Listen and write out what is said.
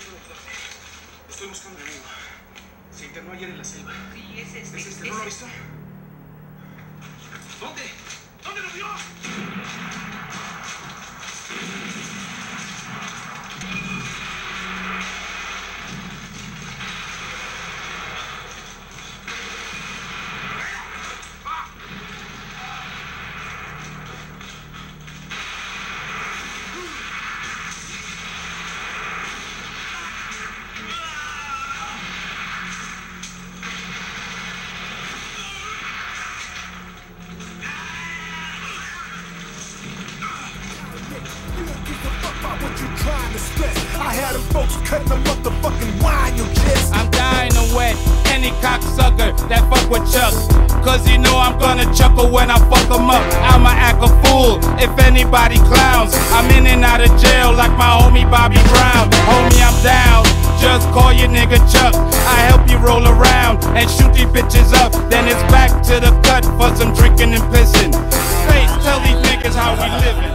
ayudarme. Estoy buscando a mi amigo. Se internó ayer en la selva. Sí, es este. ¿Es este? es ¿No lo ha este. visto? ¿Dónde? ¿Dónde lo vio? cocksucker that fuck with Chuck. Cause you know I'm gonna chuckle when I fuck him up. I'ma act a fool if anybody clowns. I'm in and out of jail like my homie Bobby Brown. Homie, I'm down. Just call your nigga Chuck. I help you roll around and shoot these bitches up. Then it's back to the cut for some drinking and pissing. Face, tell these niggas how we living.